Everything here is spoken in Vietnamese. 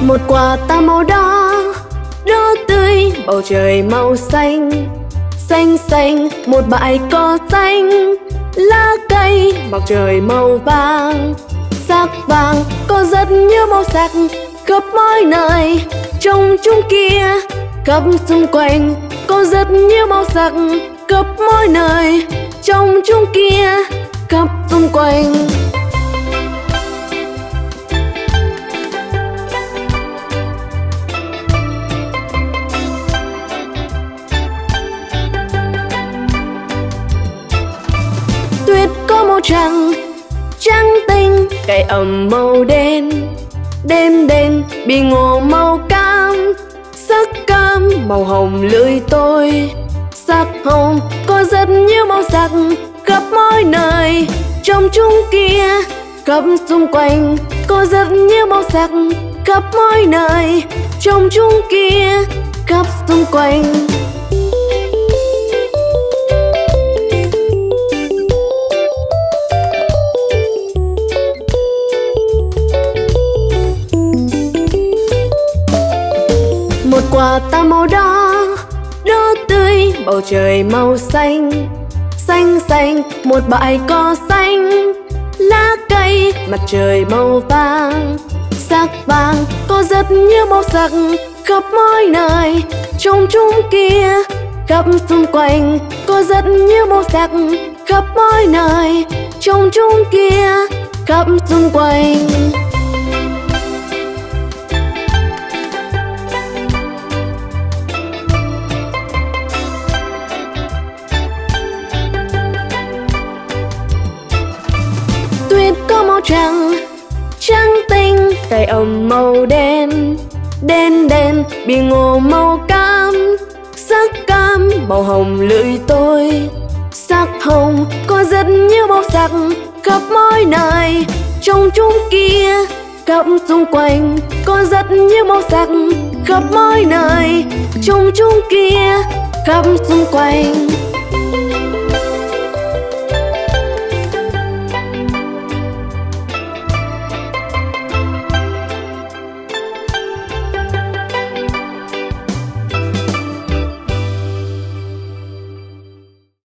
một quả ta màu đỏ đỏ tươi, bầu trời màu xanh. Xanh xanh, một bãi cỏ xanh. Lá cây mọc trời màu vàng. Sắc vàng, có rất nhiều màu sắc khắp mọi nơi. Trong chúng kia, khắp xung quanh, có rất nhiều màu sắc khắp mọi nơi. Trong chúng kia, khắp xung quanh. Có trắng trắng tinh cây ẩm màu đen đen đen bị ngô màu cam. Sắc cam, màu hồng lưỡi tôi, sắc hồng có rất nhiều màu sắc khắp mọi nơi. Trong chúng kia, khắp xung quanh có rất nhiều màu sắc khắp mọi nơi. Trong chúng kia, khắp xung quanh quả ta màu đỏ đỏ tươi, bầu trời màu xanh. Xanh xanh, một bãi cỏ xanh. Lá cây, mặt trời màu vàng. Sắc vàng, có rất nhiều màu sắc khắp mọi nơi. Trong chúng kia, khắp xung quanh, có rất nhiều màu sắc khắp mọi nơi. Trong chúng kia, khắp xung quanh. Tuyết có màu trắng trắng tinh, cây ẩm màu đen. Đen đen bị ngô màu cam, sắc cam, màu hồng lưỡi tôi. Sắc hồng có rất nhiều màu sắc khắp mọi nơi. Trong chúng kia, khắp xung quanh có rất nhiều màu sắc khắp mọi nơi. Trong chúng kia, khắp xung quanh